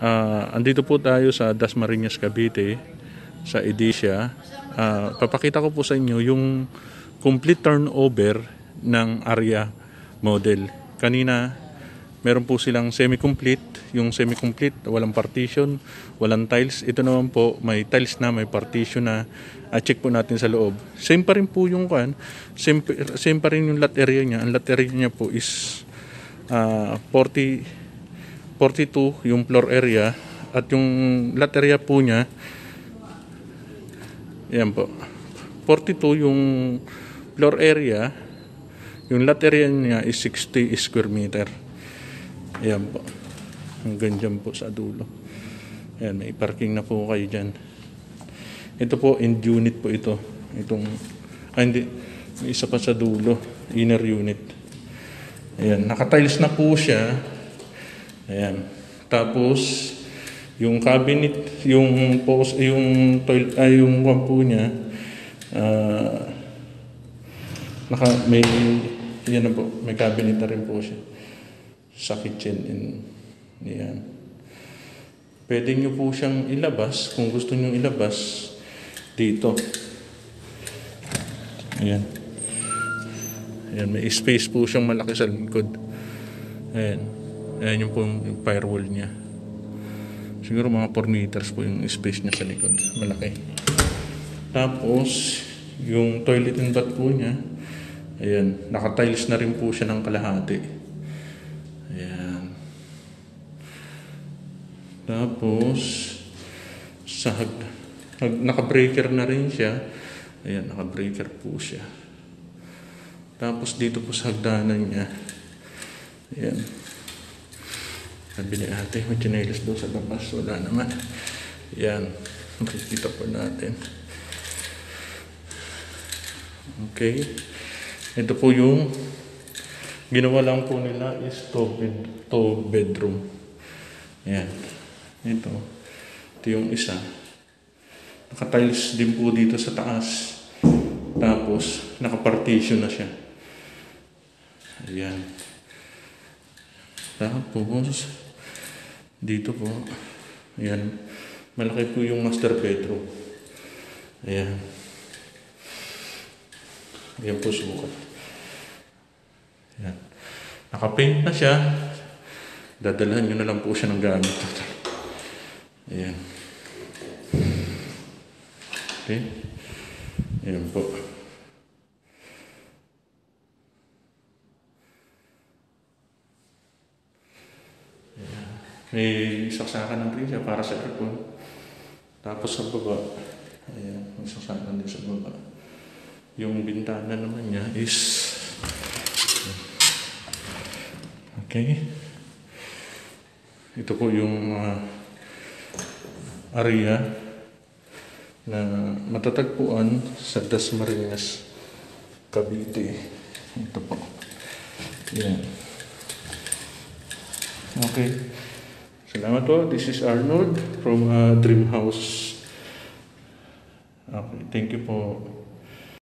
Ah, andito po tayo sa Dasmariñas, Cavite, sa Edisha. Ah, papakita ko po sa inyo yung complete turnover ng area model. Kanina, meron po silang semi-complete. Yung semi-complete, walang partition, walang tiles. Ito naman po, may tiles na, may partition na. At check po natin sa loob. Same pa rin po yung kan. Same, same pa rin yung lot area niya. Ang lot area niya po is ah, 40 42 yung floor area at yung lot area po niya yan po 42 yung floor area yung lot area niya is 60 square meter. Yan po hanggang dyan po sa dulo. Yan may parking na po kayo dyan. Ito po end unit po ito. Itong ah hindi isa pa sa dulo inner unit. Ayan nakatiles na po siya Ayan. Tapos yung cabinet, yung post, yung toilet, ay yung wampo niya, ah, naka, may, yan na po, may cabinet na rin po siya sa kitchen. In, yan. Pwede nyo po siyang ilabas, kung gusto nyo ilabas, dito. Ayan. Ayan, may space po siyang malaki sa likod. Ayan. Ayan yung po yung firewall niya. Siguro mga 4 meters po yung space niya sa likod. Malaki. Tapos, yung toilet and bath po niya, ayan, naka-tiles na rin po siya ng kalahati. Ayan. Tapos, sa hag, hag, naka-breaker na rin siya. Ayan, naka-breaker po siya. Tapos dito po sa hagdanan niya, ayan, sabi ni ate, may chinelas daw sa labas. Wala naman. Yan. Makikita po natin. Okay. Ito po yung ginawa lang po nila is two, bed, two bedroom. Yan. Ito. Ito yung isa. Naka-tiles din po dito sa taas. Tapos, naka-partition na siya. Ayan. Tapos, dito po, ayan, malaki po yung master bedroom. Ayan. Ayan po sukat. Ayan. Nakapaint na siya. Dadalhan nyo na lang po siya ng gamit. Ayan. Okay. Ayan po. May saksakan ng rin siya para sa aircon. Tapos sa baba, ayan, may saksakan din sa baba. Yung bintana naman niya is, okay. Ito po yung uh, area na matatagpuan sa Dasmariñas, Cavite. Ito po. Yan. Okay. Salamat po. This is Arnold from uh, Dream House. Okay, thank you po.